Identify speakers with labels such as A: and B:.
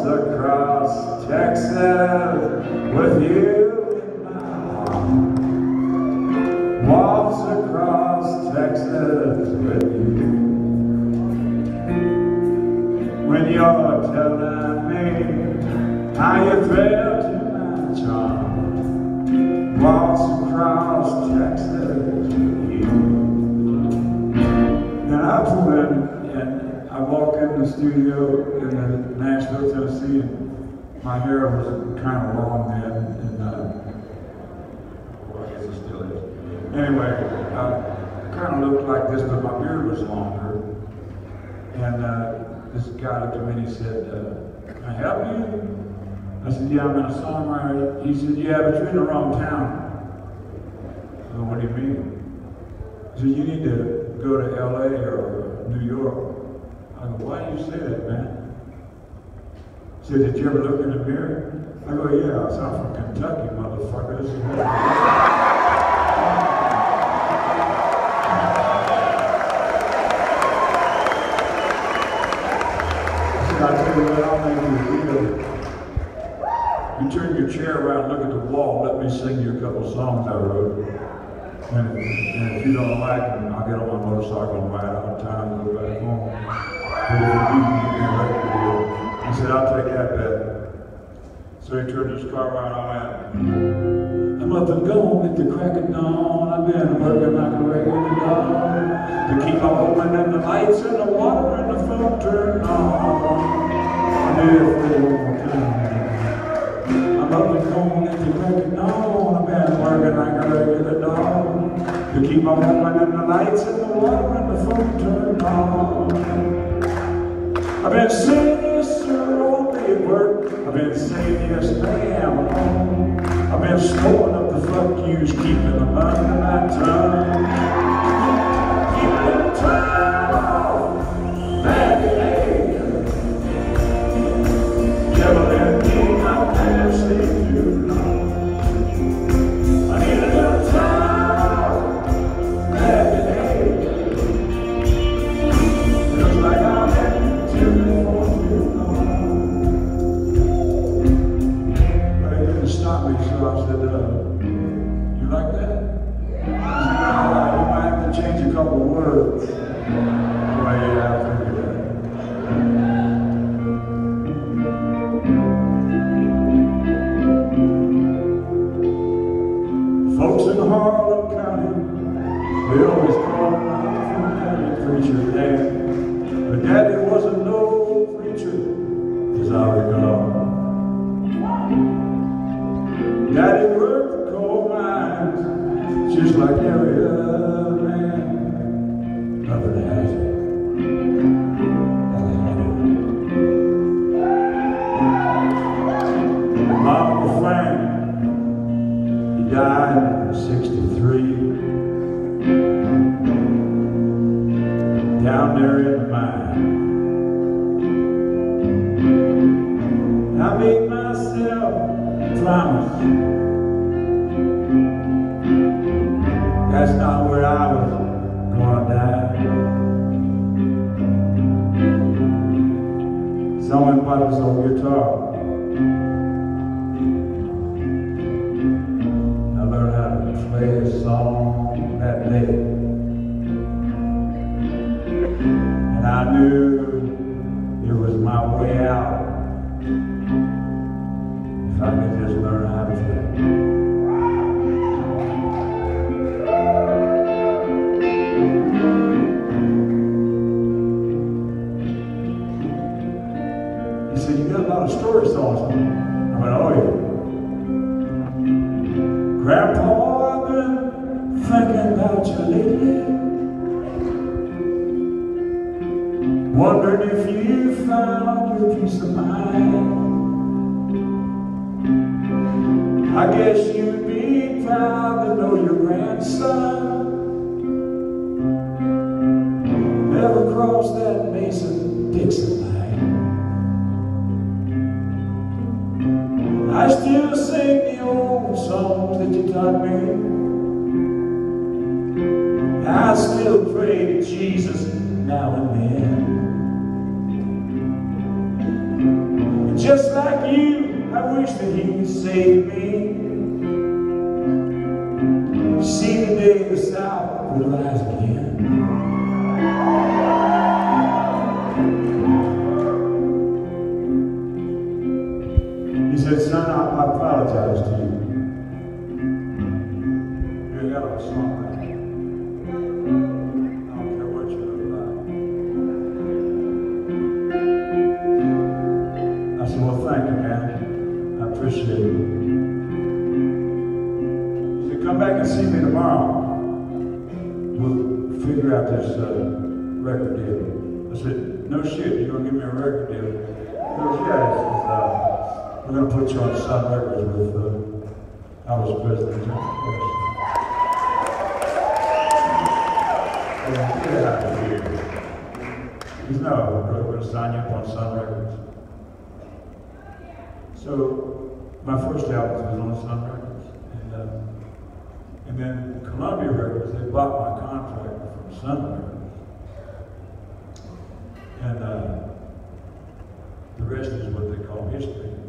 A: across Texas with you in my. Waltz across Texas with you. When you're telling me how you felt to my charm. Waltz across Texas studio in the Nashville, Tennessee, and my hair was kind of long then, and uh, well, I guess it still is. Anyway, uh, kind of looked like this, but my beard was longer. And uh, this guy looked at me and he said, uh, "Can I help you?" I said, "Yeah, I'm in a songwriter." He said, "Yeah, but you're in the wrong town." I said, "What do you mean?" He said, "You need to go to L.A. or New York." I go, "Why do you say that, man?" He said, "Did you ever look in the mirror?" I go, "Yeah, I said, I'm from Kentucky, motherfucker." This is what. You turn your chair around, look at the wall, let me sing you a couple songs I wrote. And, and if you don't like them, I'll get on my motorcycle and ride out of town and go back home. But if you do, you can record. He said, I'll take that bet. So he turned his car around, I went, I'm up and going at the crack of dawn. I've been working like a regular dog to keep my woman and the lights and the water and the phone turned on. I you one more time. I'm up and going at the crack of dawn. I've been working like a regular dog to keep my woman and the lights and the water and the phone turned on. I've been saying yes, sir, all day at work. I've been saying yes, ma'am, at. I've been storing up the fuck yous, keeping them under my tongue. Stop me, so I said, uh, 63. down there in the mine. I made myself a promise that's not where I was gonna die. Someone put his on guitar. Song that day. And I knew it was my way out. If I could just learn how to play. He said, you got a lot of story songs. huh?" I went, oh yeah. Grandpa, thinking about you lately. Wondering if you found your peace of mind. I guess you'd be proud to know your grandson never crossed that Mason-Dixon line. I still sing the old songs that you taught me. Jesus now and then. And Just like you, I wish that he could save me. See the day the South would rise again. He said, son, I, I apologize to you. Hell of a songwriter. Thank you, man. I appreciate it. Said, come back and see me tomorrow. We'll figure out this uh, record deal. I said, no shit, you're gonna give me a record deal. He goes, yeah, uh, we're gonna put you on Sun Records with, uh, I was president. Get out of here. He said, no, we're gonna sign you up on Sun Records. So my first album was on Sun Records, and uh, and then Columbia Records they bought my contract from Sun Records, and uh, the rest is what they call history.